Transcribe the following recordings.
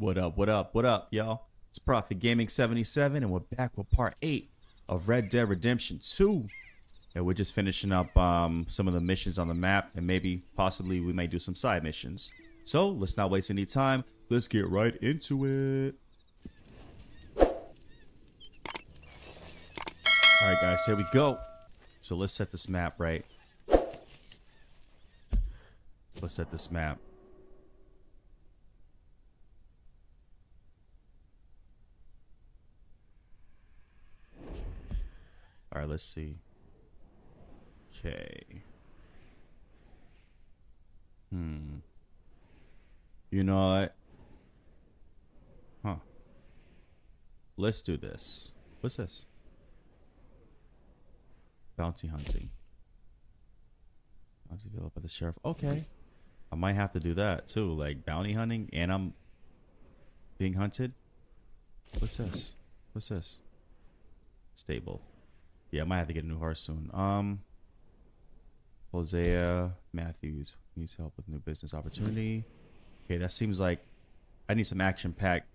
What up, what up, what up, y'all? It's Prophet Gaming 77, and we're back with part 8 of Red Dead Redemption 2. And we're just finishing up um, some of the missions on the map, and maybe, possibly, we may do some side missions. So, let's not waste any time. Let's get right into it. Alright, guys, here we go. So, let's set this map right. Let's set this map. Let's see. Okay. Hmm. You know what? Huh. Let's do this. What's this? Bounty hunting. Bounty developed by the sheriff. Okay. I might have to do that too, like bounty hunting, and I'm being hunted. What's this? What's this? Stable. Yeah, I might have to get a new horse soon. Um, Hosea Matthews needs help with new business opportunity. Okay, that seems like I need some action-packed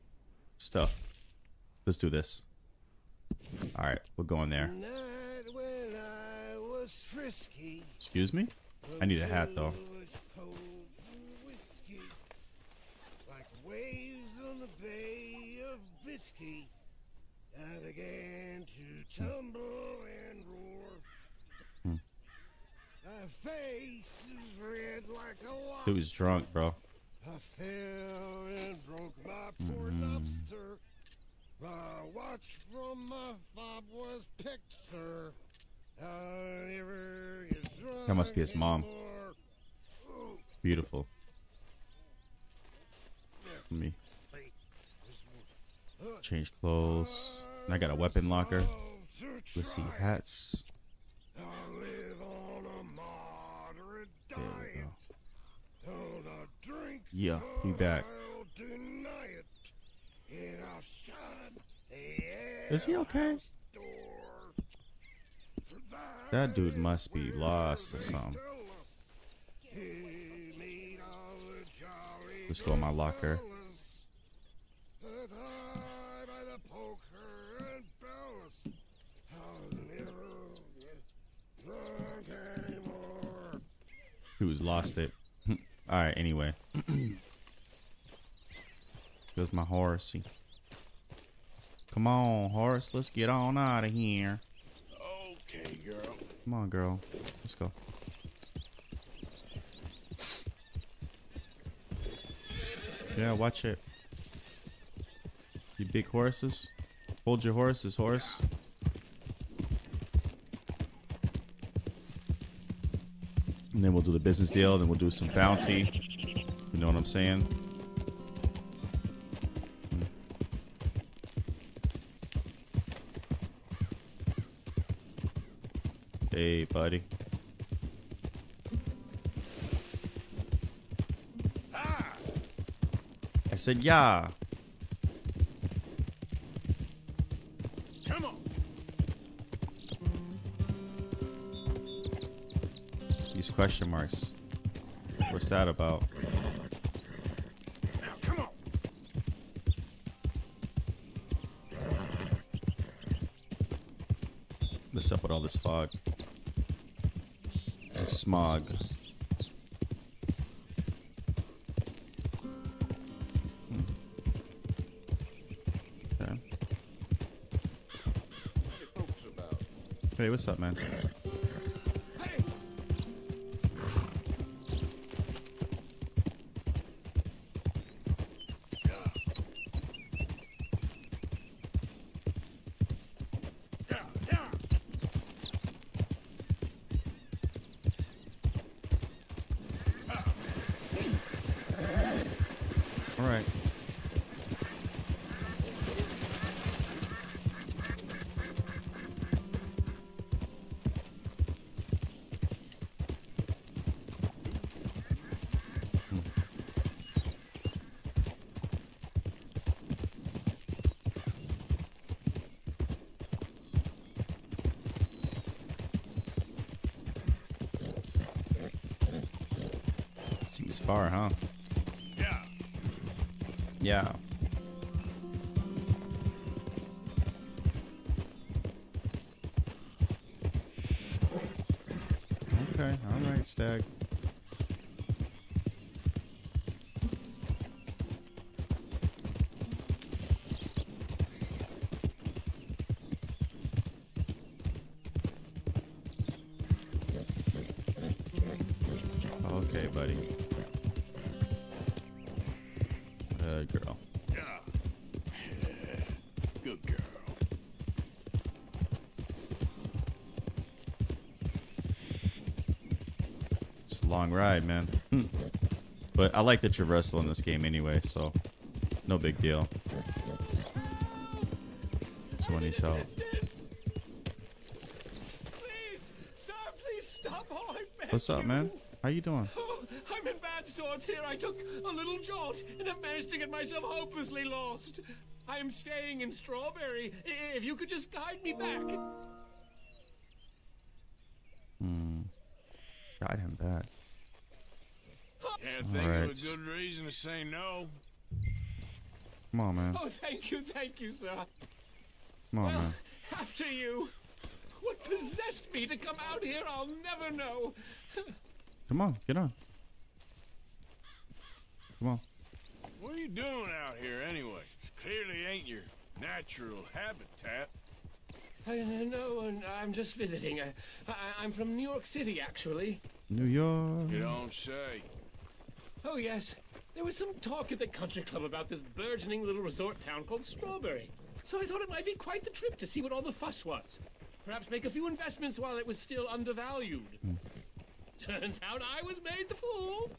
stuff. Let's do this. All right, we're going there. Excuse me? I need a hat though. Like I began to tumble and roar. Hmm. My face is red like a. Dude's drunk, bro. I fell and broke my poor Mhm. lobster. My watch from my fob was picked, sir. I never get drunk That must be his mom. Beautiful. Let me wait, this one. Uh, change clothes. And I got a weapon locker. Let's see hats. There we go. Yeah, we back. Is he okay? That dude must be lost or something. Let's go in my locker. fellas that I by the poker and bells. I'll never get drunk anymore. Who's lost it? All right. Anyway, there's my horsey. Come on, horse. Let's get on out of here. Okay, girl. Come on, girl. Let's go. Yeah, watch it. You big horses. Hold your horses, horse. And then we'll do the business deal. Then we'll do some bounty. You know what I'm saying? Hey, buddy. I said, yeah. Question marks. What's that about? What's up with all this fog? And smog. Hmm. Hey, what's up, man? Right, long ride, man. But I like the traversal in this game anyway, so no big deal. So when he's out. Please, sir, please stop. Oh, I What's up, you. man? How you doing? Oh, I'm in bad sorts here. I took a little jaunt and have managed to get myself hopelessly lost. I am staying in Strawberry. If you could just guide me back. Hmm. Guide him back. Can't think Alright. of a good reason to say no. Come on, man. Oh, thank you, thank you, sir. Come on, Well, man. after you. What possessed me to come out here, I'll never know. Come on, get on. Come on. What are you doing out here anyway? Clearly ain't your natural habitat. I no, and I'm just visiting. I, I, I'm from New York City, actually. New York. You don't say. Oh, yes. There was some talk at the country club about this burgeoning little resort town called Strawberry. So I thought it might be quite the trip to see what all the fuss was. Perhaps make a few investments while it was still undervalued. Hmm. Turns out I was made the fool.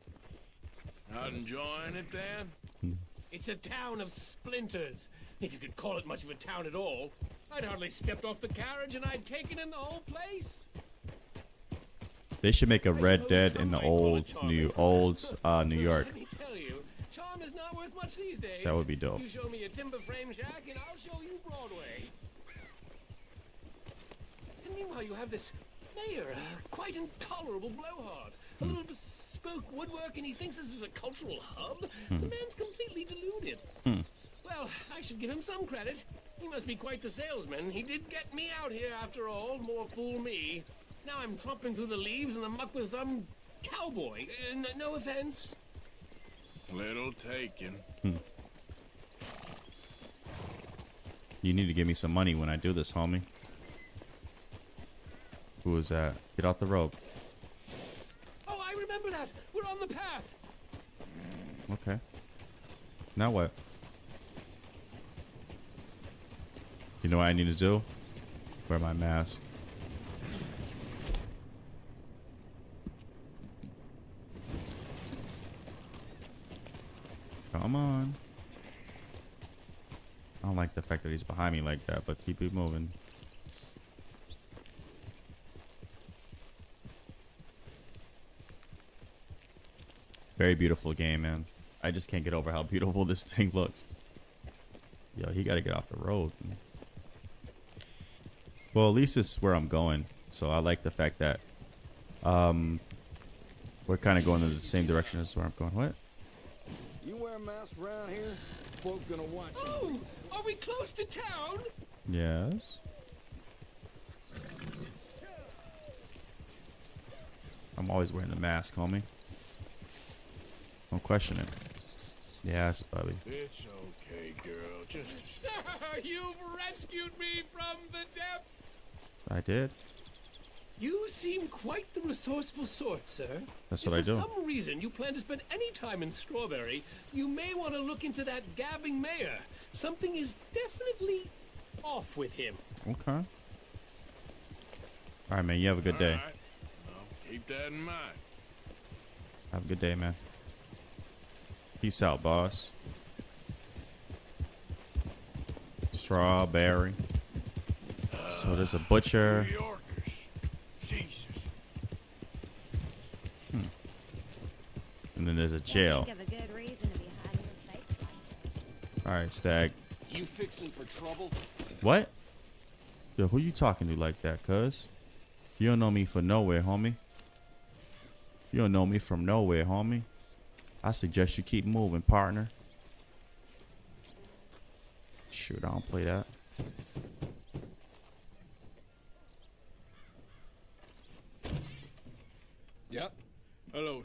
Not enjoying it then? Hmm. It's a town of splinters. If you could call it much of a town at all. I'd hardly stepped off the carriage and I'd taken in the whole place. They should make a Red Dead in the might call it old. New old uh, New York. Let me tell you, charm is not worth much these days. That would be dope. You show me a timber frame shack, and I'll show you Broadway. And meanwhile, you have this mayor, a quite intolerable blowhard. A Hmm. little bespoke woodwork, and he thinks this is a cultural hub. Hmm. The man's completely deluded. Well, I should give him some credit. He must be quite the salesman. He did get me out here after all. More fool me. Now I'm tromping through the leaves in the muck with some cowboy. Uh, n- no offense. Little taken. You need to give me some money when I do this, homie. Who is that? Get off the rope. Oh, I remember that. We're on the path. Okay. Now what? You know what I need to do? Wear my mask. Come on. I don't like the fact that he's behind me like that, but keep it moving. Very beautiful game, man. I just can't get over how beautiful this thing looks. Yo, he got to get off the road. Well, at least it's where I'm going. So I like the fact that um, we're kind of going in the same direction as where I'm going. What? You wear masks around here, folk gonna watch you. Oh, are we close to town? Yes. I'm always wearing the mask, homie. Don't question it. Yes, Bubby. It's okay, girl. Just Sir, you've rescued me from the depths. I did. You seem quite the resourceful sort, sir. That's if what I do. for some reason you plan to spend any time in Strawberry, you may want to look into that gabbing mayor. Something is definitely off with him. Okay. All right, man. You have a good day. All right. Well, keep that in mind. Have a good day, man. Peace out, boss. Strawberry. So there's a butcher. And then there's a jail. Think of a good reason to be hiding in fake like All right, Stag. You fixing for trouble? What? Yo, who you talking to like that, cuz? You don't know me for nowhere, homie. You don't know me from nowhere, homie. I suggest you keep moving, partner. Shoot, I don't play that. Yep. Hello,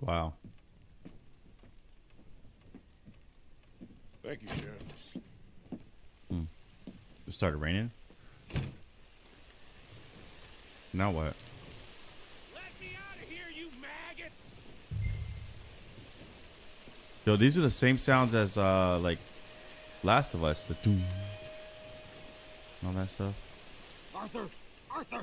Wow. Thank you, Sheriff. It started raining. Now what? Let me out of here, you maggots! Yo, these are the same sounds as uh like Last of Us, the doom. All that stuff. Arthur! Arthur!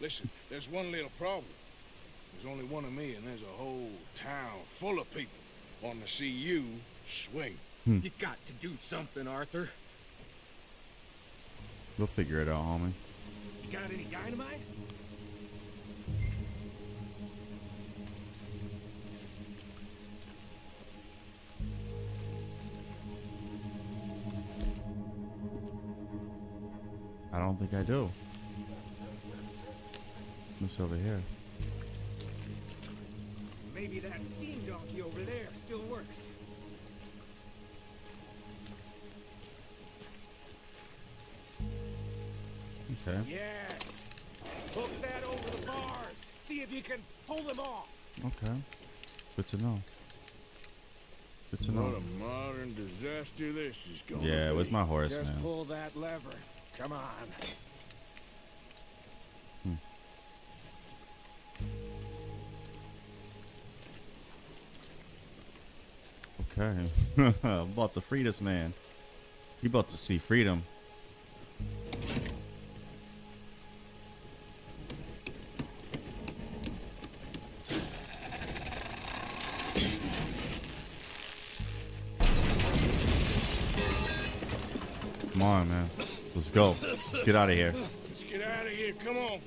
Listen, there's one little problem. There's only one of me, and there's a whole town full of people wanting to see you swing. Hmm. You got to do something, Arthur. We'll figure it out, homie. You got any dynamite? I don't think I do. What's over here? Maybe that steam donkey over there still works. Okay. Yes. Hook that over the bars. See if you can pull them off. Okay. Good to know. Good to What know. a modern disaster this is going Yeah, to where's be. my horse, Just man? pull that lever. Come on. Okay. I'm about to free this man. He about to see freedom. Come on, man. Let's go. Let's get out of here. Let's get out of here. Come on.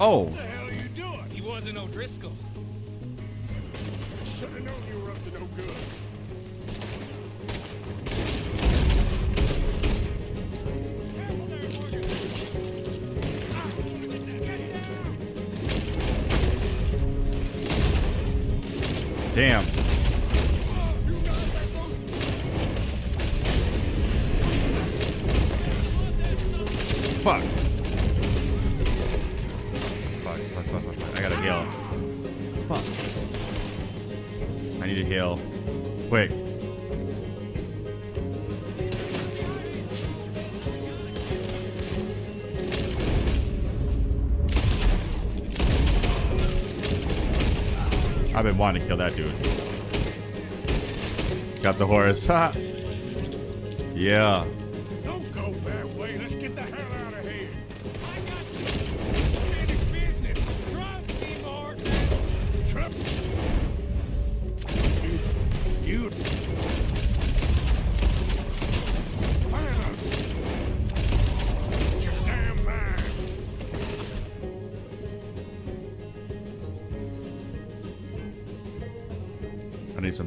Oh, What the hell are you doing? He wasn't O'Driscoll. Should have known you were up to no good. Damn. Fuck, Quick. I've been wanting to kill that dude. Got the horse. Ha! yeah.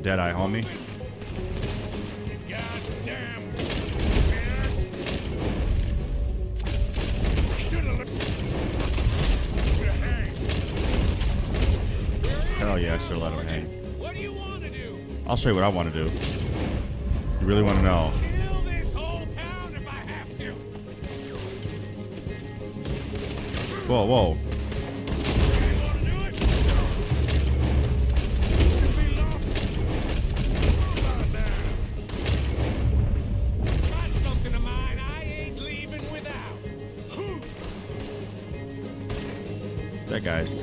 I need some dead eye, homie. Hell yeah, I should let him hang. What do you want to do? I'll show you what I want to do. You really want to know? Kill this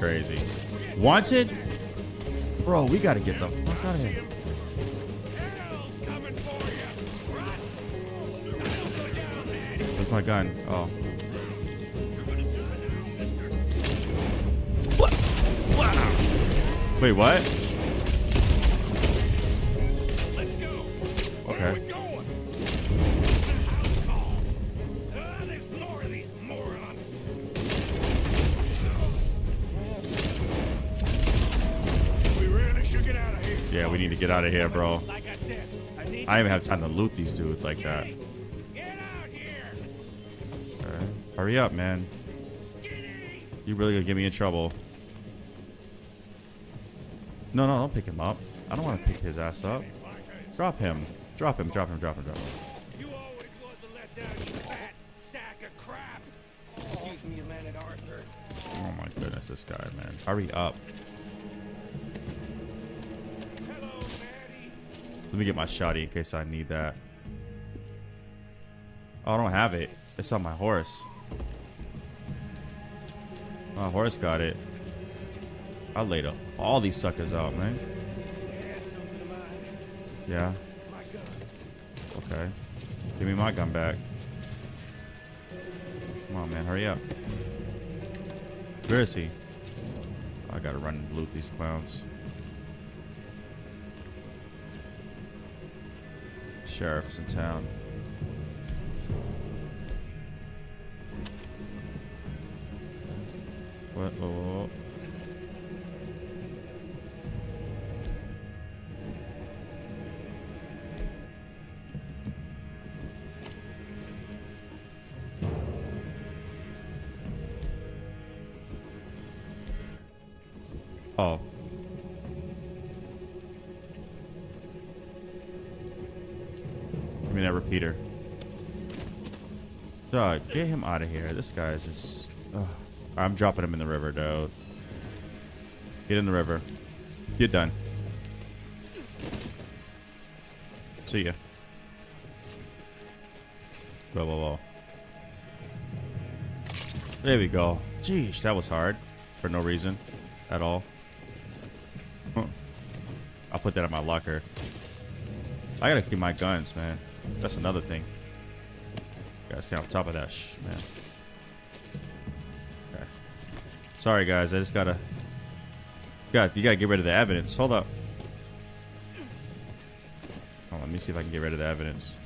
crazy. Wanted? Bro, we gotta get the fuck out of here. Where's my gun? Oh. Wait, what? Out of here, bro. I even have time to loot these dudes like that. Alright. Hurry up, man. You really gonna get me in trouble. No, no, don't pick him up. I don't want to pick his ass up. Drop him. Drop him, drop him, drop him, drop him. You always was a letdown, you fat sack of crap. Excuse me, Lieutenant Arthur. Oh my goodness, this guy, man. Hurry up. Let me get my shotty in case I need that. Oh, I don't have it. It's on my horse. My horse got it. I laid up all these suckers out, man. Yeah. Okay. Give me my gun back. Come on, man. Hurry up. Where is he? I gotta run and loot these clowns. Sheriff's in town. What? Out of here. This guy is just. ugh. I'm dropping him in the river, dude. Get in the river. Get done. See ya. Whoa, whoa, whoa. There we go. Jeez, that was hard. For no reason at all. I'll put that in my locker. I gotta keep my guns, man. That's another thing. Gotta stay on top of that, shh, man. Okay. Sorry, guys. I just gotta. God, you gotta get rid of the evidence. Hold up. Oh, let me see if I can get rid of the evidence.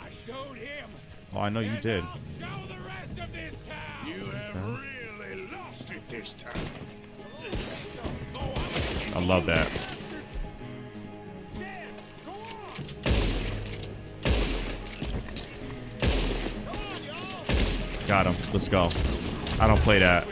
I showed him. Oh, I know you did. I'll show the rest of this town. You have really lost it this time. I'm gonna get I love that. Got him. Let's go. I don't play that.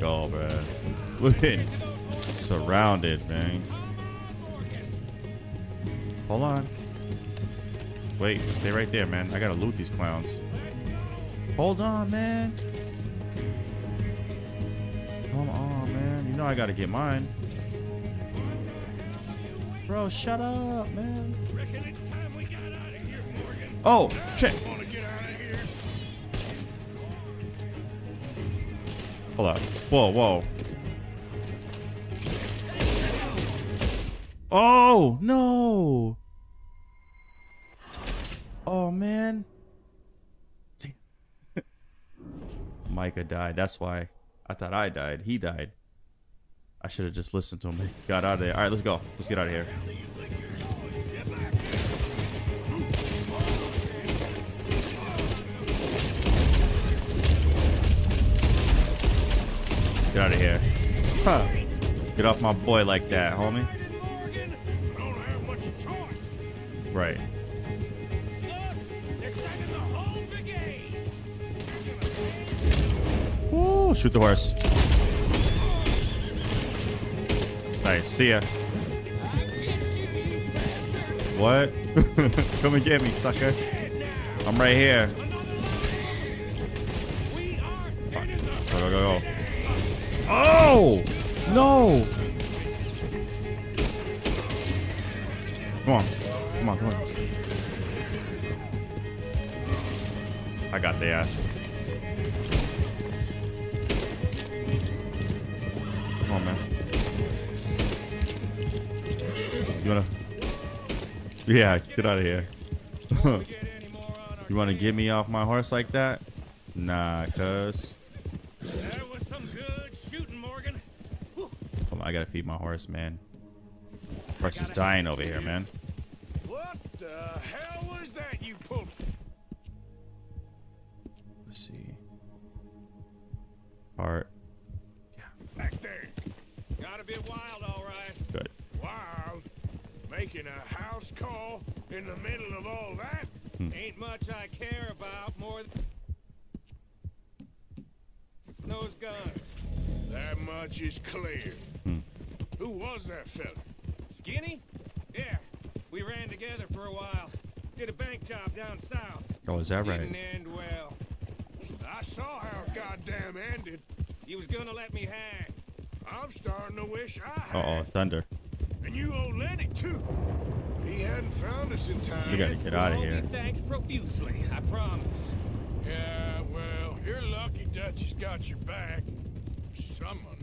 These They got it go. Look at surrounded, man. Hold on. Wait, stay right there, man. I gotta loot these clowns. Hold on, man. Come on, man. You know I gotta get mine. Bro, shut up, man. Oh, it's Hold. Whoa, whoa. Oh, no. Oh, man. Micah died. That's why I thought I died. He died. I should have just listened to him. Got out of there. All right, let's go. Let's get out of here. Get out of here. Huh. Get off my boy like that, homie. Right. Look, they're sending the whole brigade. Oh, shoot the horse. Nice. See ya. What? Come and get me, sucker. I'm right here. Go, go, go, go. No! Come on. Come on, come on. I got the ass. Come on, man. You wanna? Yeah, get out of here. you wanna get me off my horse like that? Nah, cuz. Gotta feed my horse, man. Horse is dying over here, man. What the hell was that you pulled? Let's see. Heart. Yeah. Back there. Got a bit wild, all right. Good. Wild. Making a house call in the middle of all that? Hmm. Ain't much I care about more than those guns. That much is clear. Hmm. Who was that fella? Skinny? Yeah, we ran together for a while. Did a bank job down south. Oh, is that Didn't right? end well. I saw how it goddamn ended. He was gonna let me hang. I'm starting to wish I had. Uh oh, thunder. And you owe Lenny, too. If he hadn't found us in time. You gotta get out of here. thanks profusely, I promise. Yeah, well, you're lucky Dutch has got your back. For some unknown reason.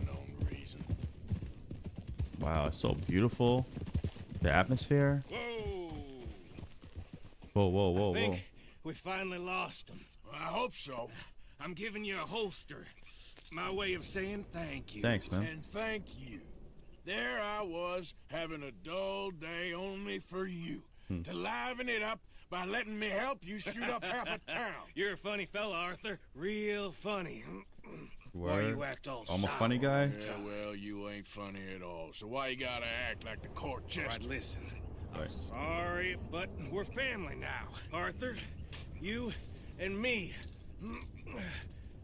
Wow, it's so beautiful. The atmosphere. Whoa! Whoa, whoa, whoa, I think whoa. we finally lost him. I hope so. I'm giving you a holster. My way of saying thank you. Thanks, man. And thank you. There I was, having a dull day only for you. Hmm. To liven it up by letting me help you shoot up half a town. You're a funny fella, Arthur. Real funny. Why Word. you act all I'm a sour? funny guy. Yeah, well, you ain't funny at all. So why you gotta act like the court All jester? right, listen. I'm sorry, but we're family now. Arthur, you and me.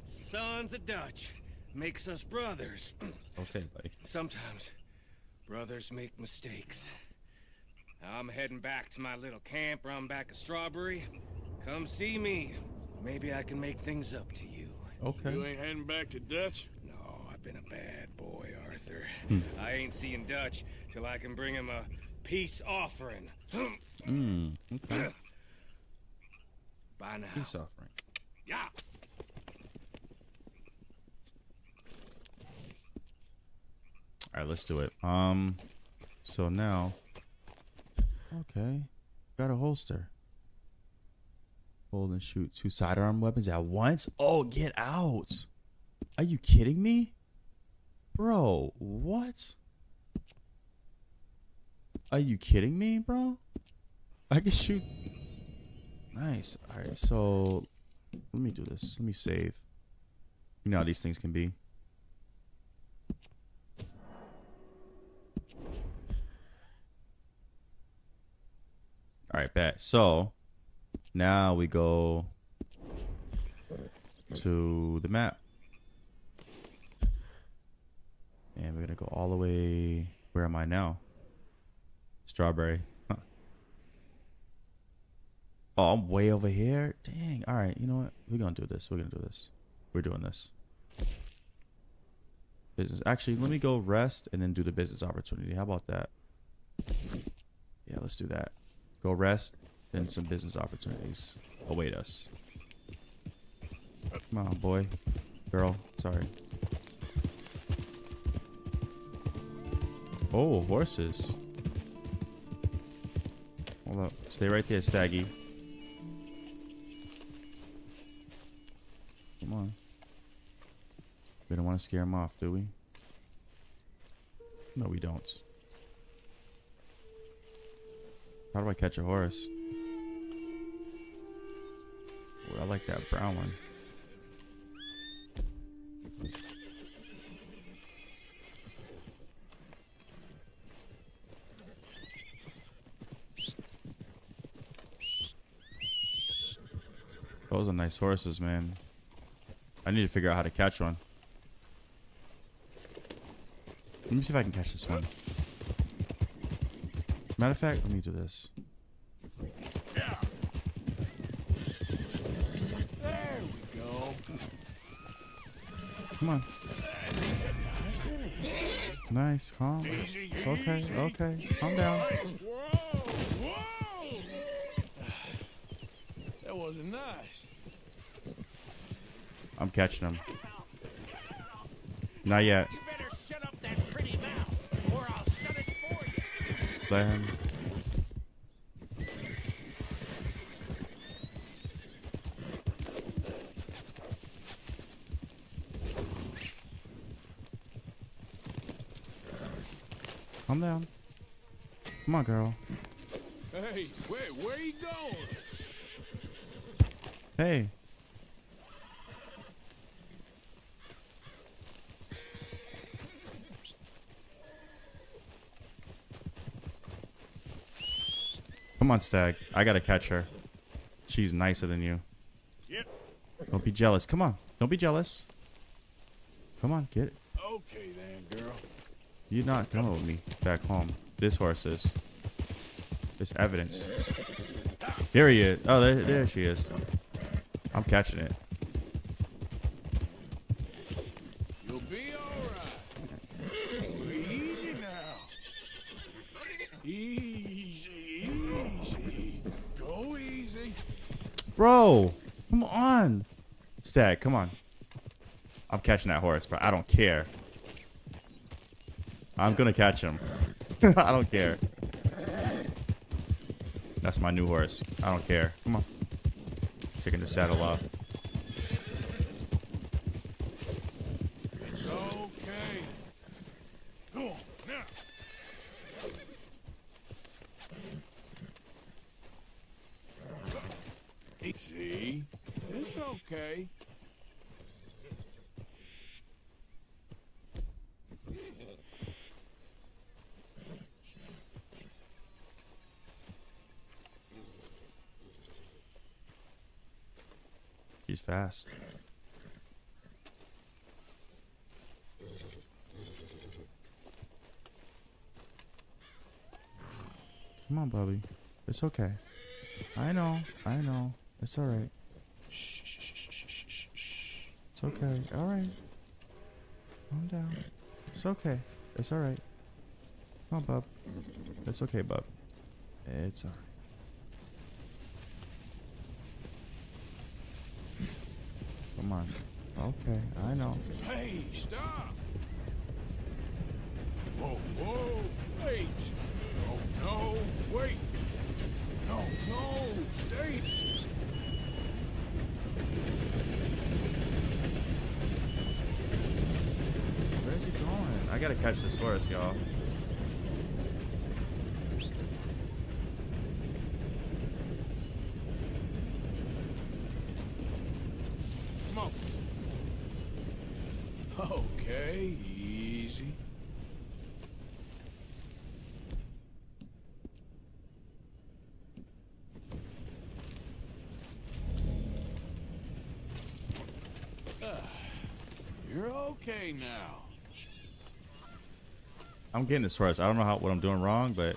Sons of Dutch. Makes us brothers. Okay, buddy. Sometimes brothers make mistakes. I'm heading back to my little camp around back of Strawberry. Come see me. Maybe I can make things up to you. Okay. You ain't heading back to Dutch? No, I've been a bad boy, Arthur. Hmm. I ain't seeing Dutch till I can bring him a peace offering. Mm, okay. Bye now. Peace offering. Yeah. All right, let's do it. Um, so now, okay, got a holster. Hold and shoot two sidearm weapons at once. Oh, get out! Are you kidding me, bro? What? Are you kidding me, bro? I can shoot. Nice. All right, so let me do this. Let me save. You know how these things can be. All right, bet. So now we go to the map. And we're going to go all the way. Where am I now? Strawberry. Huh. Oh, I'm way over here? Dang. All right. You know what? We're going to do this. We're going to do this. We're doing this. Business. Actually, let me go rest and then do the business opportunity. How about that? Yeah, let's do that. Go rest, then some business opportunities await us. Come on, boy. Girl, sorry. Oh, horses. Hold up. Stay right there, Staggy. Come on. We don't want to scare him off, do we? No, we don't. How do I catch a horse? Ooh, I like that brown one. Those are nice horses, man. I need to figure out how to catch one. Let me see if I can catch this one. Matter of fact, let me do this. Come on. Nice, calm. Easy, Okay, easy. okay. Calm down. Whoa, whoa. That wasn't nice. I'm catching him. Not yet. You better shut up that pretty mouth, or I'll shut it for you. Let him. Calm down. Come on, girl. Hey, wait, where are you going? Hey. Come on, Stag. I gotta catch her. She's nicer than you. Yep. Don't be jealous. Come on. Don't be jealous. Come on, get it. Okay then, girl. You're not coming with me back home. This horse is. It's evidence. Here he is. Oh, there, there she is. I'm catching it. You'll be alright. Easy now. Easy, easy. Go easy. Bro, come on. Stag, come on. I'm catching that horse, bro. I don't care. I'm gonna catch him. I don't care. That's my new horse. I don't care. Come on. Taking the saddle off. It's okay. Go on, now. See? It's okay. He's fast. Come on, Bubby. It's okay. I know. I know. It's all right. It's okay. All right. Calm down. It's okay. It's all right. Come on, bub. It's okay, bub. It's all right. Come on. Okay, I know. Hey, stop! Whoa, whoa, wait! No, no, wait! No, no, stay! Where's he going? I gotta catch this horse, y'all. Come on. Okay, easy. Ah, You're okay now. I'm getting this horse. I don't know how what I'm doing wrong, but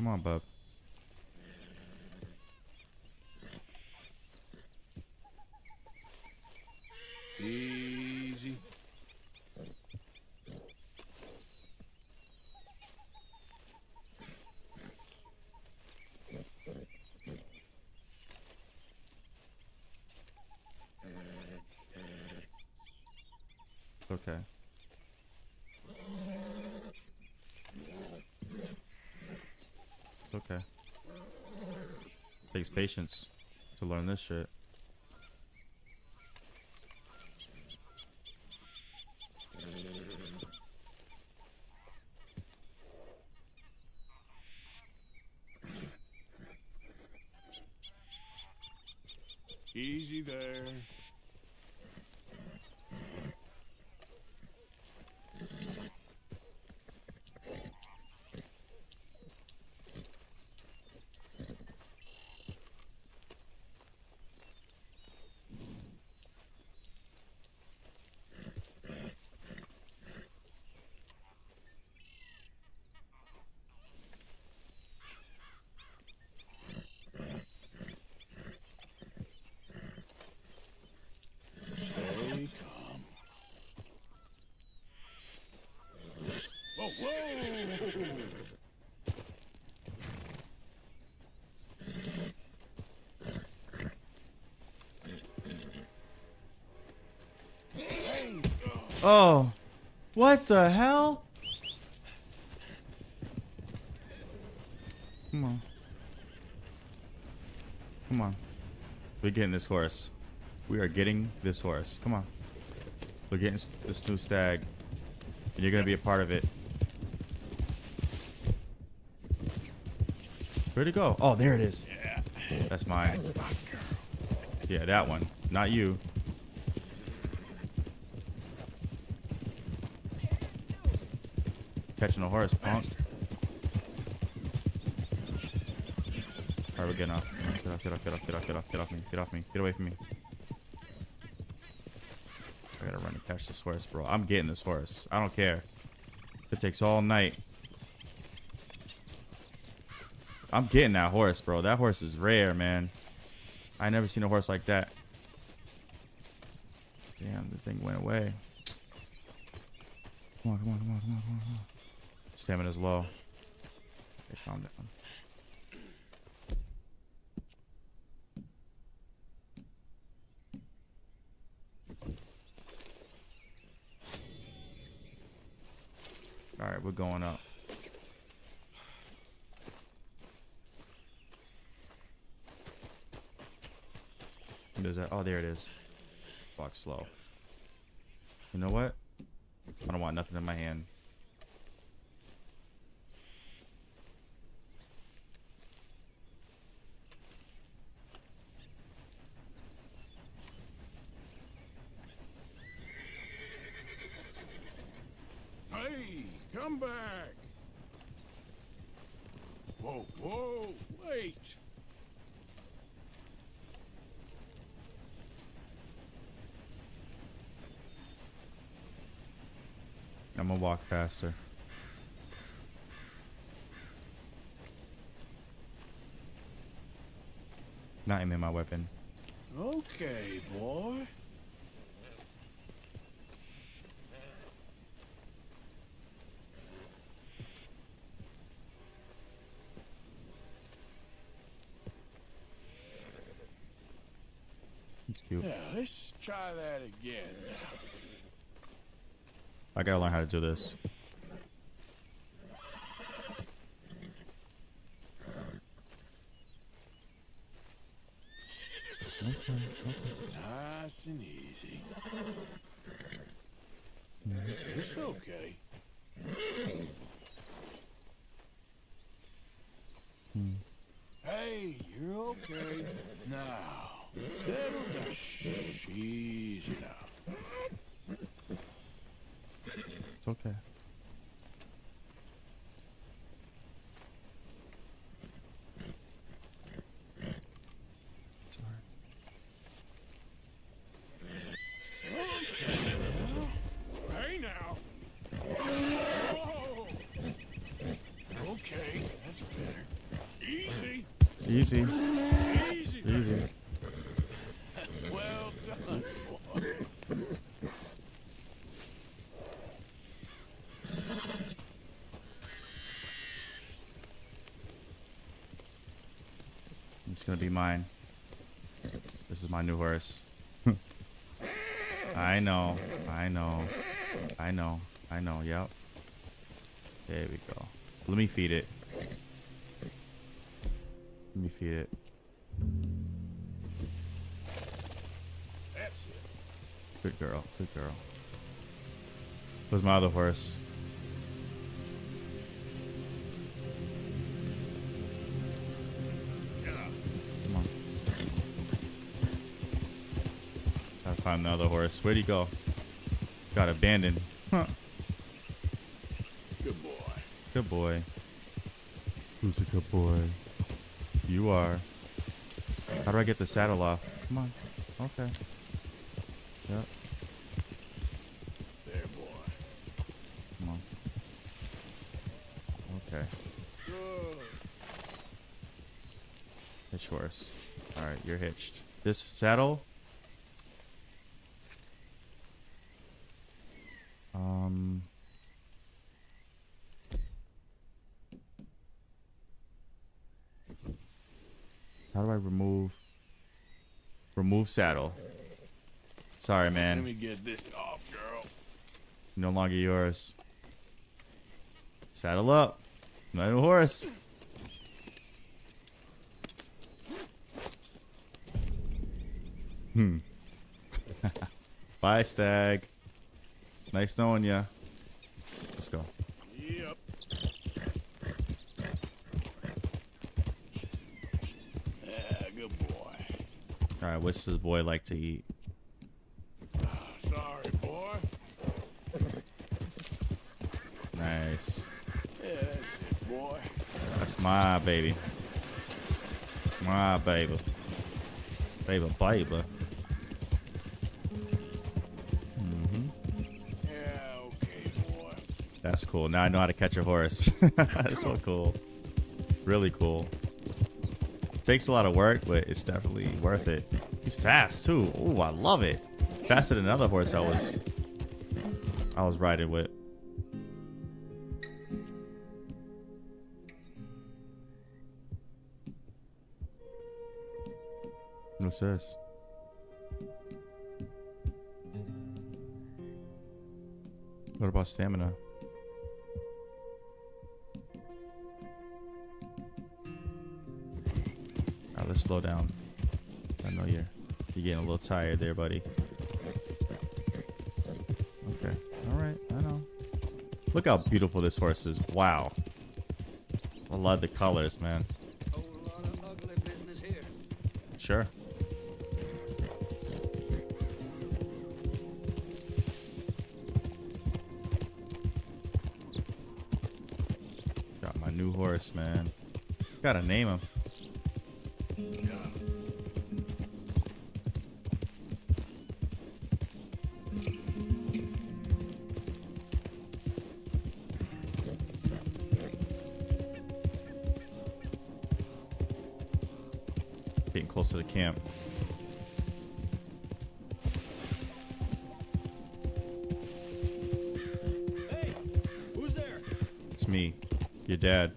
Come on, bub. Easy. Okay. Okay. Takes patience to learn this shit. Easy there. Oh. What the hell? Come on. Come on. We're getting this horse. We are getting this horse. Come on. We're getting this new stag. And you're going to be a part of it. Where'd it go? Oh, there it is. Yeah. That's mine. Yeah, that one. Not you. Catching a horse, punk. Alright, we're getting off. Get off, get off, get off, get off, get off, get off me, get off me, get away from me. I gotta run and catch this horse, bro. I'm getting this horse. I don't care. It takes all night. I'm getting that horse, bro. That horse is rare, man. I never seen a horse like that. Damn, the thing went away. Come on, come on, come on, come on, come on. Come on. Stamina's low. Okay, calm down. All right, we're going up. There's that. Oh, there it is. Walk slow. You know what? I don't want nothing in my hand. Hey, come back. Whoa, whoa, wait. I'm gonna walk faster. Not aiming my weapon. Okay, boy. It's cute. Yeah, let's try that again. I gotta learn how to do this. Nice and easy. It's okay. Hmm. Hey, you're okay. Now, settle. Shh, easy now. It's okay. It's alright. Hey now. Whoa. Okay, that's better. Easy, Easy. easy. Easy. Well done, boy. It's gonna be mine. This is my new horse. I know. I know. I know. I know. Yep. There we go. Let me feed it. Let me feed it. That's it. Good girl. Good girl. Where's my other horse? Gotta the other horse. Where'd he go? Got abandoned. Huh. Good boy. Good boy. Who's a good boy? You are. How do I get the saddle off? Come on. Okay. Yep. There, boy. Come on. Okay. Good. Hitch horse. Alright, you're hitched. This saddle. Um. How do I remove? Remove saddle. Sorry, Let man. me get this off, girl. No longer yours. Saddle up. My horse. Hmm. Bye, Stag. Nice knowing ya. Let's go. All right, what's this boy like to eat? Sorry, boy. Nice. Yeah, that's it, boy. That's my baby. My baby. Baby, baby. Mm-hmm. Yeah, okay, boy. That's cool. Now I know how to catch a horse. That's so cool. Really cool. Takes a lot of work, but it's definitely worth it. He's fast too. Ooh, I love it. Faster than another horse I was I was riding with. What's this? What about stamina? Slow down. I know you're you're getting a little tired there, buddy. Okay. Alright, I know. Look how beautiful this horse is. Wow. I love the colors, man. Sure. Got my new horse, man. Gotta name him. Close to the camp. Hey, who's there? It's me, your dad.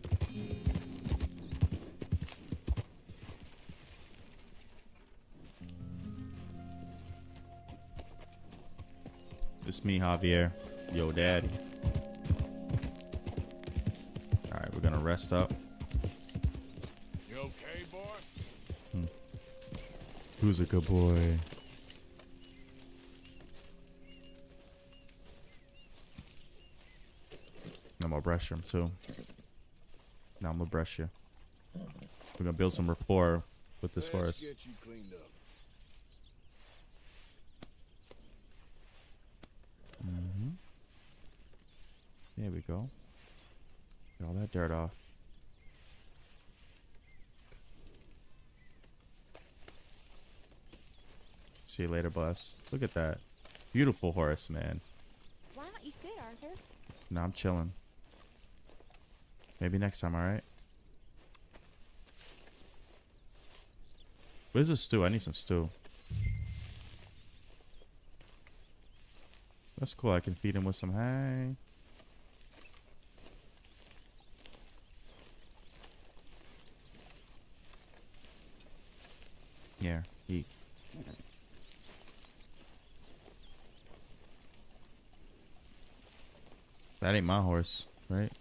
It's me, Javier. Yo, daddy. Alright, we're gonna rest up. Who's a good boy? Now I'm gonna brush him too. Now I'm gonna brush you. We're gonna build some rapport with this Let's horse. you cleaned up. There we go. Get all that dirt off. See you later, bus. Look at that. Beautiful horse, man. Why don't you sit, Arthur? No, I'm chilling. Maybe next time, alright? Where's the stew? I need some stew. That's cool. I can feed him with some hay. Yeah, eat. That ain't my horse, right?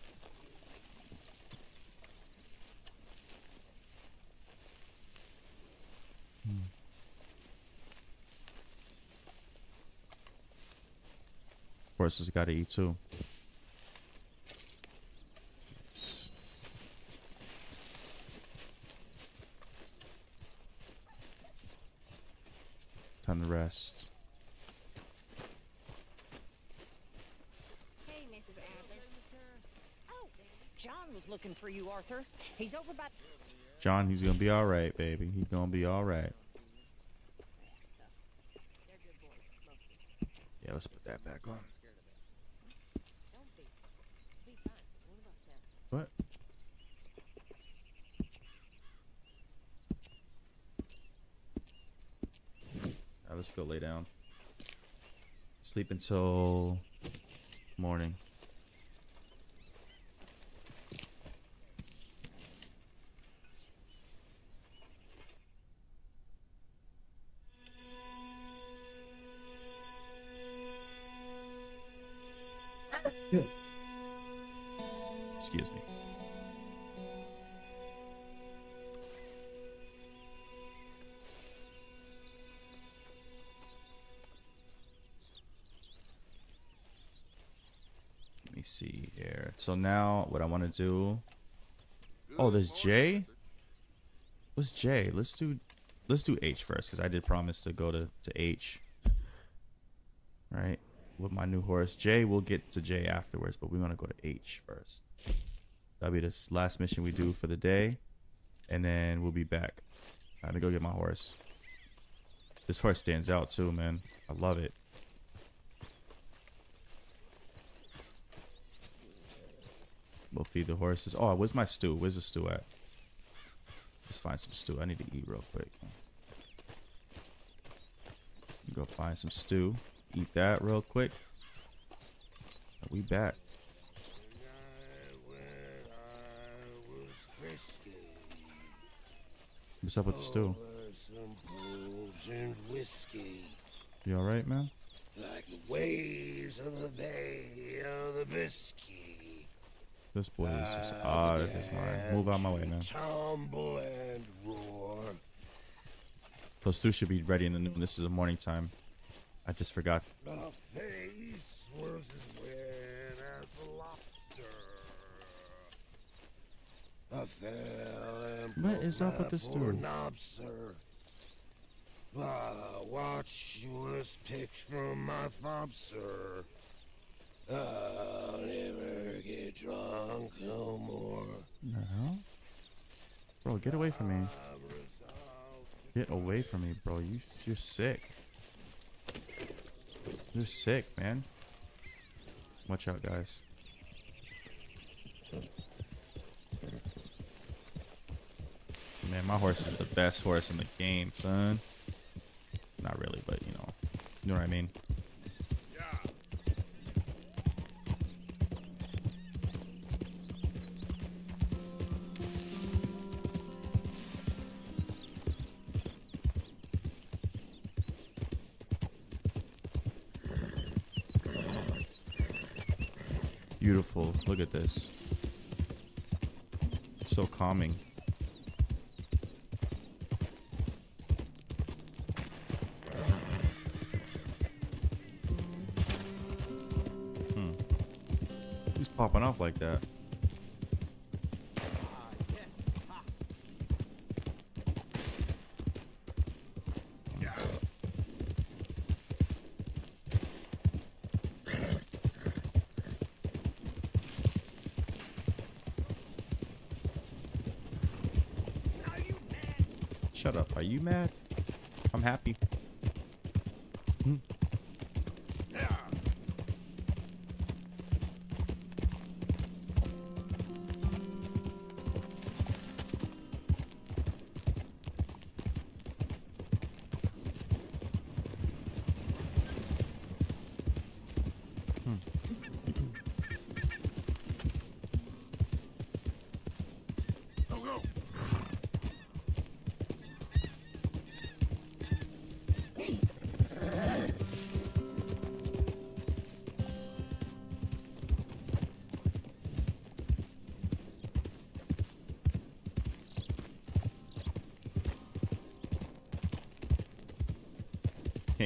Hmm. Horses got to eat too. Time to rest. Hey, Mrs. Adler. Oh, John was looking for you, Arthur. He's over by. John, he's gonna be all right, baby. He's gonna be all right. Yeah, let's put that back on. What? Alright, let's go lay down. Sleep until morning. So now what I want to do. Oh, there's J. What's J? Let's do let's do H first because I did promise to go to, to H. Right? With my new horse. J, we'll get to J afterwards, but we want to go to H first. That'll be this last mission we do for the day. And then we'll be back. Let me go get my horse. This horse stands out too, man. I love it. We'll feed the horses. Oh, where's my stew? Where's the stew at? Let's find some stew. I need to eat real quick. Go find some stew. Eat that real quick. We back. What's up with the stew? You alright, man? like waves of the bay of the Biscay. This boy is just ah, out of his mind. Move out my way, man. Tumble and roar. Those stew should be ready in the noon. This is the morning time. I just forgot. The face was as wet as a lobster. I fell and What is up with this dude? knob, sir. I watched was picked from my fob, sir. I'll never get drunk no more. Hell? Bro, get away from me. I'm resolved to Get away from me, bro. You, you're sick. You're sick, man. Watch out, guys. Man, my horse is the best horse in the game, son. Not really, but you know, you know what I mean. Beautiful. Look at this. It's So calming. Hmm. Who's popping off like that? Shut up. Are you mad? I'm happy.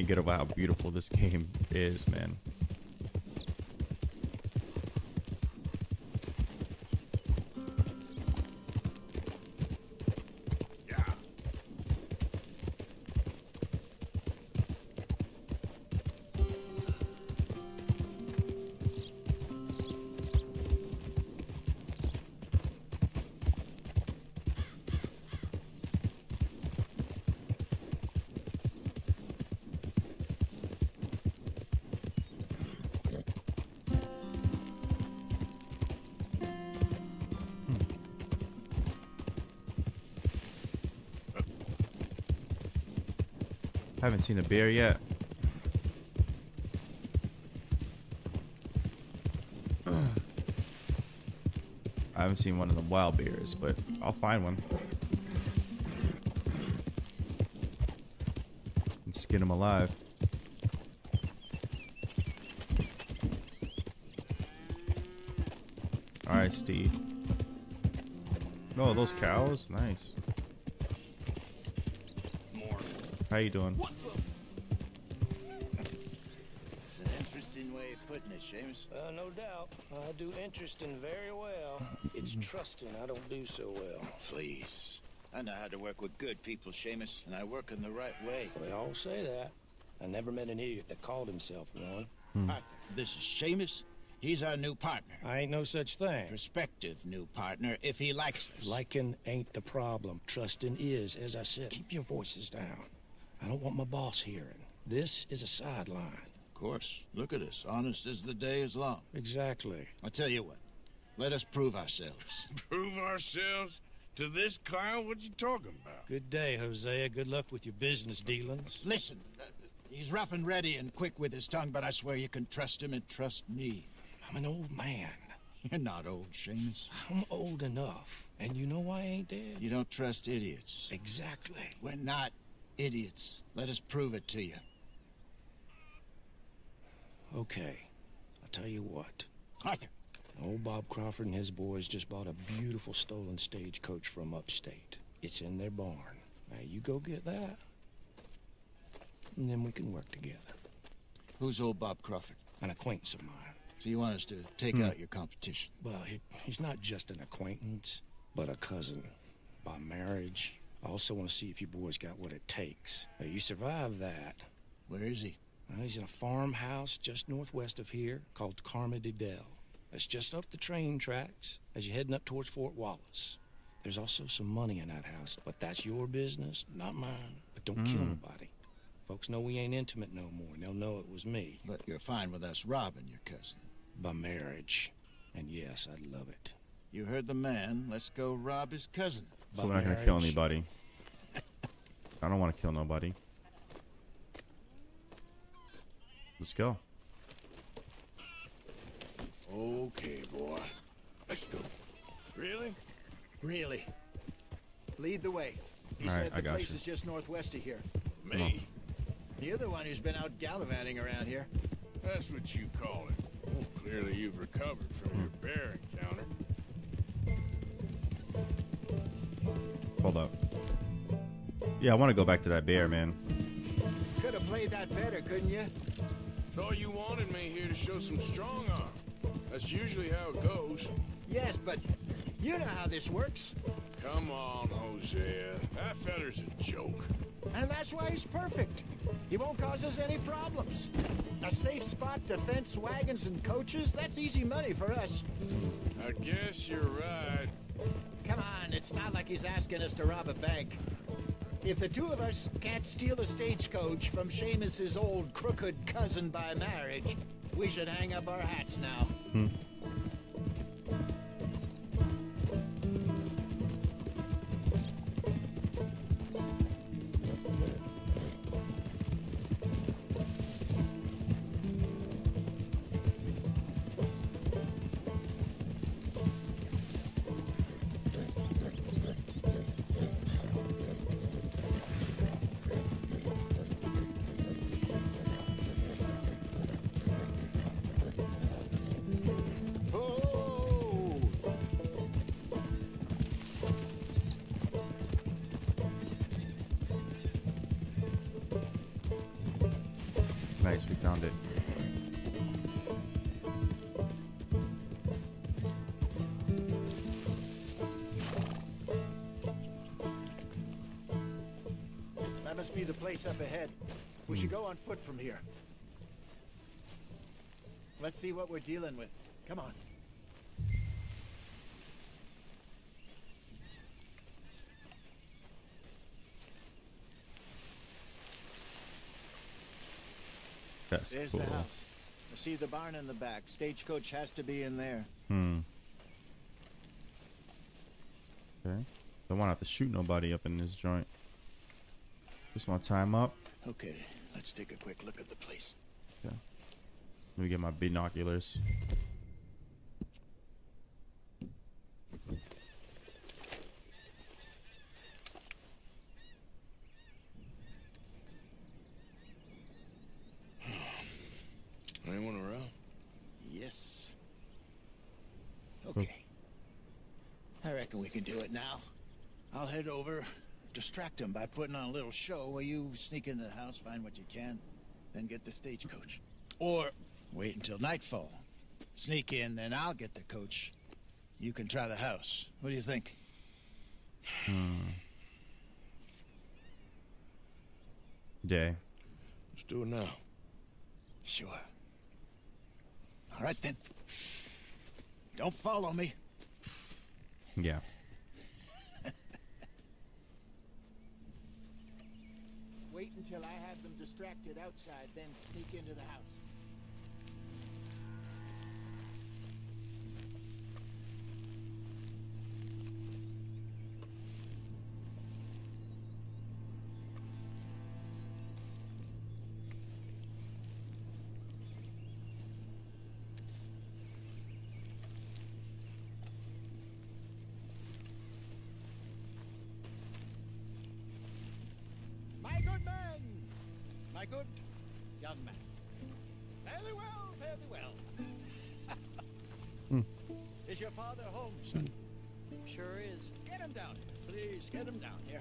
Get over how beautiful this game is, man. Haven't seen a bear yet. I haven't seen one of them wild bears, but I'll find one. And skin them alive. Alright, Steve. Oh, those cows, nice. How you doing? It's of putting it, Seamus. Uh, no doubt. I do interesting very well. It's trusting I don't do so well. Please. I know how to work with good people, Seamus, and I work in the right way. They all say that. I never met an idiot that called himself one. Arthur, this is Seamus. He's our new partner. I ain't no such thing. Prospective new partner, if he likes us. Liking ain't the problem. Trusting is. As I said, keep your voices down. I don't want my boss hearing. This is a sideline. Of course. Look at us. Honest as the day is long. Exactly. I tell you what. Let us prove ourselves. Prove ourselves to this clown? What you talking about? Good day, Hosea. Good luck with your business dealings. Listen, uh, he's rough and ready and quick with his tongue, but I swear you can trust him and trust me. I'm an old man. You're not old, Seamus. I'm old enough. And you know why I ain't dead. You don't trust idiots. Exactly. We're not idiots. Let us prove it to you. Okay. I'll tell you what. Arthur. Old Bob Crawford and his boys just bought a beautiful stolen stagecoach from upstate. It's in their barn. Now you go get that, and then we can work together. Who's old Bob Crawford? An acquaintance of mine. So you want us to take Hmm. out your competition? Well, he, he's not just an acquaintance, but a cousin. By marriage. I also want to see if you boys got what it takes. Now, you survive that. Where is he? Well, he's in a farmhouse just northwest of here called Carmody Dell. That's just up the train tracks as you're heading up towards Fort Wallace. There's also some money in that house, but that's your business, not mine. But don't kill Mm. nobody. Folks know we ain't intimate no more, and they'll know it was me. But you're fine with us robbing your cousin. By marriage. And yes, I'd love it. You heard the man. Let's go rob his cousin. So we're not gonna kill anybody. I don't want to kill nobody. Let's go. Okay, boy. Let's go. Really? Really? Lead the way. He All right, said I the got place you. is just northwest of here. Me? You're the one who's been out gallivanting around here. That's what you call it. Well, clearly you've recovered from your hmm. bear encounter. Hold up. Yeah, I want to go back to that bear, man. Could have played that better, couldn't you? Thought you wanted me here to show some strong arm. That's usually how it goes. Yes, but you know how this works. Come on, Hosea. That feller's a joke. And that's why he's perfect. He won't cause us any problems. A safe spot to fence wagons and coaches, that's easy money for us. I guess you're right. Come on, it's not like he's asking us to rob a bank. If the two of us can't steal a stagecoach from Seamus's old crooked cousin by marriage, we should hang up our hats now. Oh! Nice, we found it. That must be the place up ahead. We should hmm. go on foot from here. Let's see what we're dealing with. Come on. That's There's cool. the house. I see the barn in the back. Stagecoach has to be in there. Hmm. Okay. Don't want to have to shoot nobody up in this joint. Just want to tie up. Okay, let's take a quick look at the place. Okay. Let me get my binoculars. Anyone around? Yes. Okay, I'll head over, distract him by putting on a little show while you sneak into the house, find what you can, then get the stagecoach. Or wait until nightfall. Sneak in, then I'll get the coach. You can try the house. What do you think? Hmm. Jay. Let's do it now. Sure. All right then. Don't follow me. Yeah. Wait until I have them distracted outside, then sneak into the house. Is your father home, sir? Sure is. Get him down here. Please, get him down here.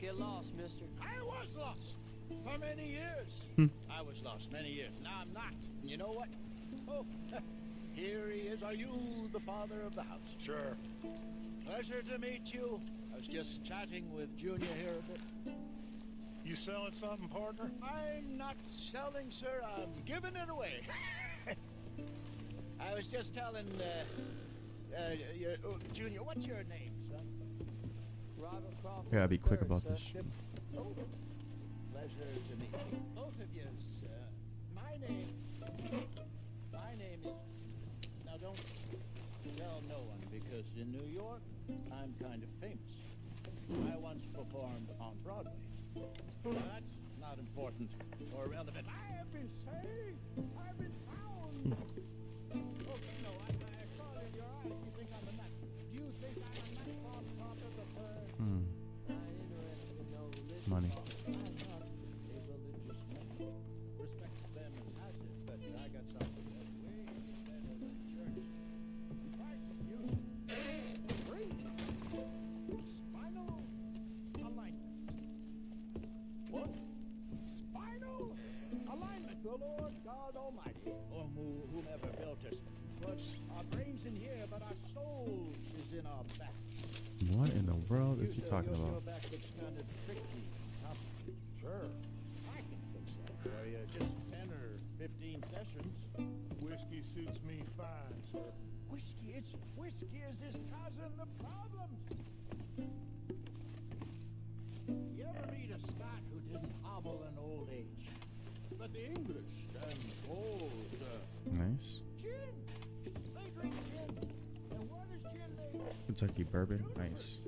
Get lost, mister. I was lost for many years. Hmm. I was lost many years. Now I'm not. And you know what? Oh, here he is. Are you the father of the house? Sure. Pleasure to meet you. I was just chatting with Junior here a bit. You selling something, partner? I'm not selling, sir. I'm giving it away. I was just telling uh, uh, your, oh, Junior, what's your name, son? Robert Crawford. Gotta be quick about this. Oh, pleasure to meet you. Both of you, sir. My name. My name is. Now don't tell no one because in New York I'm kind of famous. I once performed on Broadway. Now, that's not important or relevant. I have been saved. I've been found. The Lord God Almighty, or whomever built us, put our brains in here, but our souls is in our back. What in the world is he talking about? Your back looks kind of tricky. complicated. Sure. I can fix that for you. Just 10 or 15 sessions. Whiskey suits me fine, sir. Whiskey, it's whiskey is his causing the problems. You ever meet a Scot who didn't hobble in old age? But the English old. Nice. gin. They drink gin. And what is gin made of? Kentucky bourbon. Nice.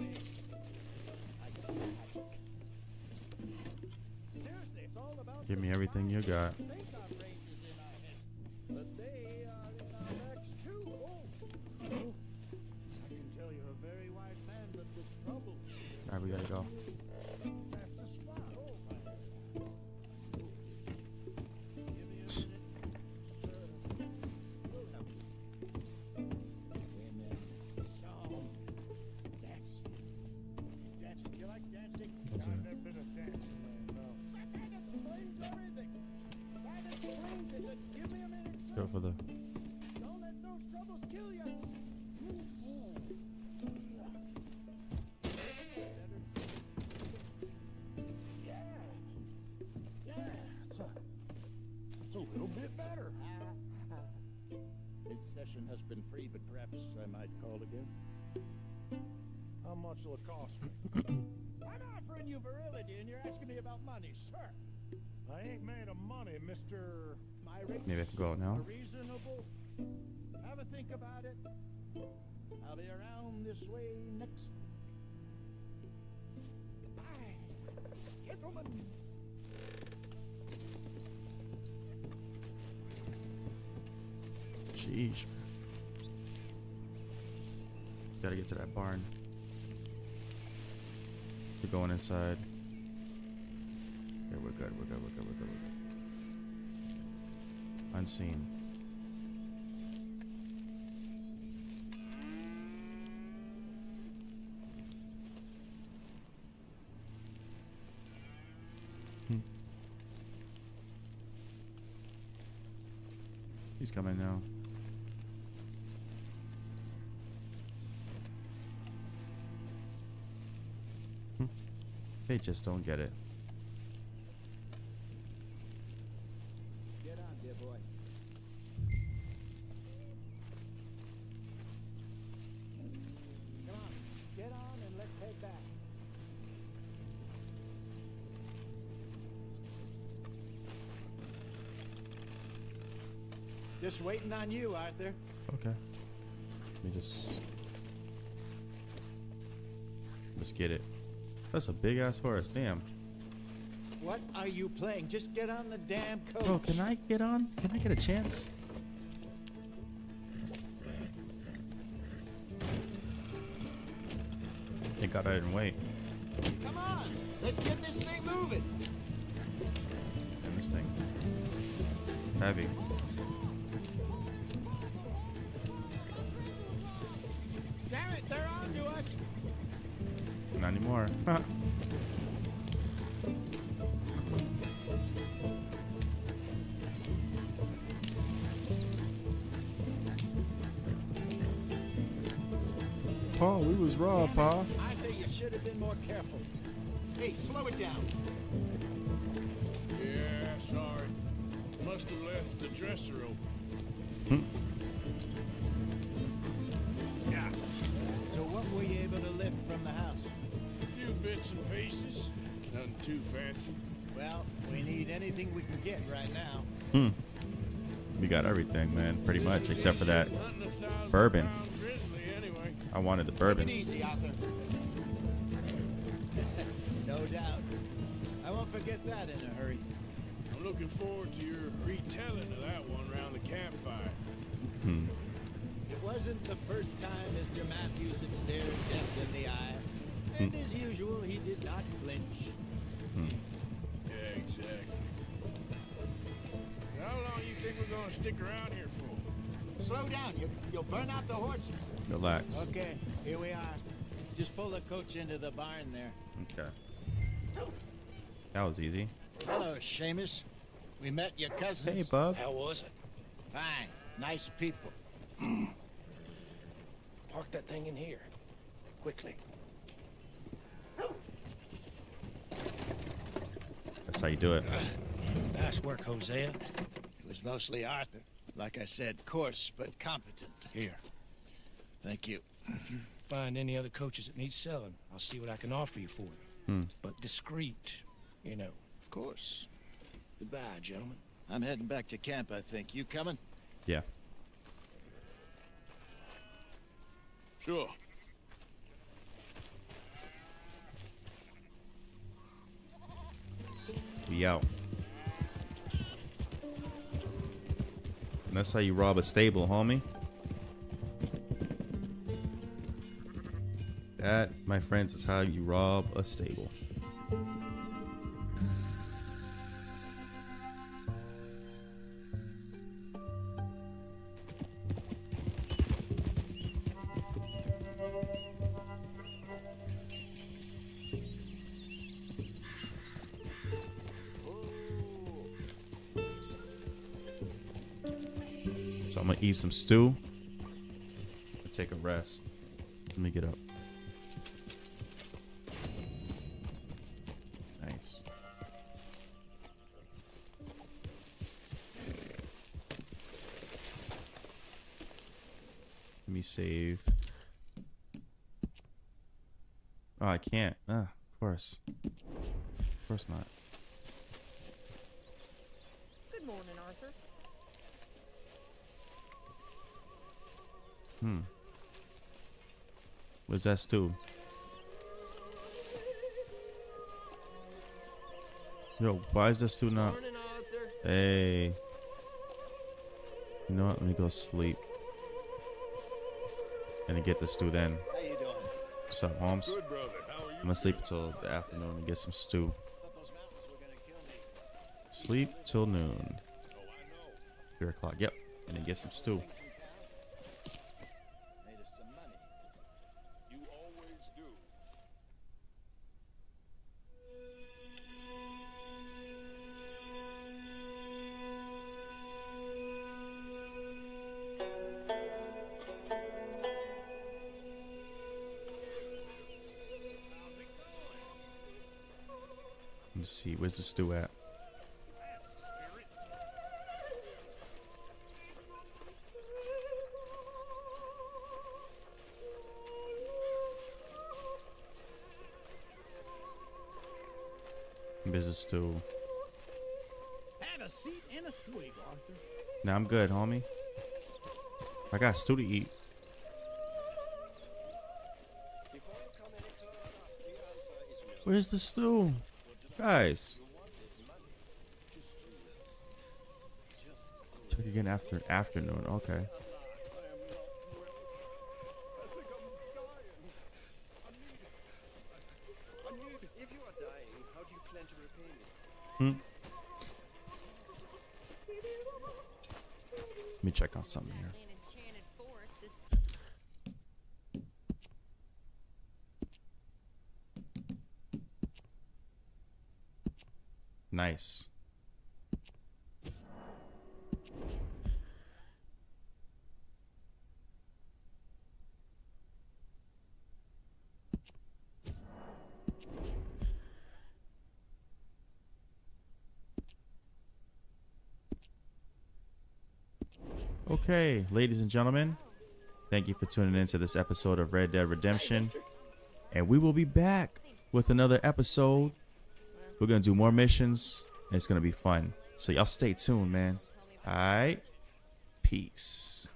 Me. I got magic. Seriously, it's all about Give me everything you got. Little bit better. This session has been free, but perhaps I might call again. How much will it cost me? I'm offering you virility, and you're asking me about money, sir. I ain't made of money, Mr. My Maybe I can go out now. reasonable. Have a think about it. I'll be around this way next. Bye, gentlemen. Jeez. Gotta get to that barn. We're going inside. Yeah, we're good. We're good. We're good. We're good. We're good. Unseen. Hmm. He's coming now. Hmm. They just don't get it. Get on, dear boy. Come on, get on and let's head back. Just waiting on you, Arthur. Okay. Let me just. Just get it. That's a big ass horse. Damn. What are you playing? Just get on the damn coach. Bro, can I get on? Can I get a chance? Thank God I didn't wait. Come on, let's get this thing moving. And this thing. Heavy. Damn it, they're on to us. Not anymore. Paul, we was raw, Pa. I think you should have been more careful. Hey, slow it down. Yeah, sorry. Must have left the dresser open. Bits and pieces. Nothing too fancy. Well, we need anything we can get right now. Hmm. We got everything, man, pretty much, except for that Hunting a thousand bourbon. grizzly anyway. I wanted the bourbon. easy, no doubt. I won't forget that in a hurry. I'm looking forward to your retelling of that one round the campfire. Hmm. It wasn't the first time Mr. Matthews had stared death in the eye. And Hmm. as usual, he did not flinch. Hmm. Yeah, exactly. How long do you think we're gonna stick around here for? Slow down. You, you'll burn out the horses. Relax. Okay, here we are. Just pull the coach into the barn there. Okay. That was easy. Hello, Seamus. We met your cousins. Hey, bub. How was it? Fine. Nice people. Park that thing in here. Quickly. That's how you do it. Nice work, Hosea. It was mostly Arthur. Like I said, coarse but competent. Here. Thank you. If you find any other coaches that need selling, I'll see what I can offer you for it. Hmm. But discreet, you know. Of course. Goodbye, gentlemen. I'm heading back to camp, I think. You coming? Yeah. Sure. We out. That's how you rob a stable, homie. That, my friends, is how you rob a stable. Some stew. Take a rest. Let me get up. What's that stew? Yo, why is that stew not? Hey. You know what? Let me go sleep. And then get the stew then. How you doing? What's up, Holmes? Good, brother. How are you? I'm gonna sleep until the afternoon and get some stew. Thought those mountains were gonna kill me. Sleep till noon. Oh, I know. Three o'clock. Yep. And then get some stew. Let's see. Where's the stew at? The stew? Have a seat and a swig, Arthur. Nah, I'm good, homie. I got stew to eat. Where's the stew? Guys. Check again after afternoon. Okay. If you are dying, how do you plan to repay me? Hmm. Let me check on something here. An enchanted forest is Nice. Okay, ladies and gentlemen, thank you for tuning in to this episode of Red Dead Redemption. And we will be back with another episode. We're going to do more missions, and it's going to be fun. So y'all stay tuned, man. All right. Peace.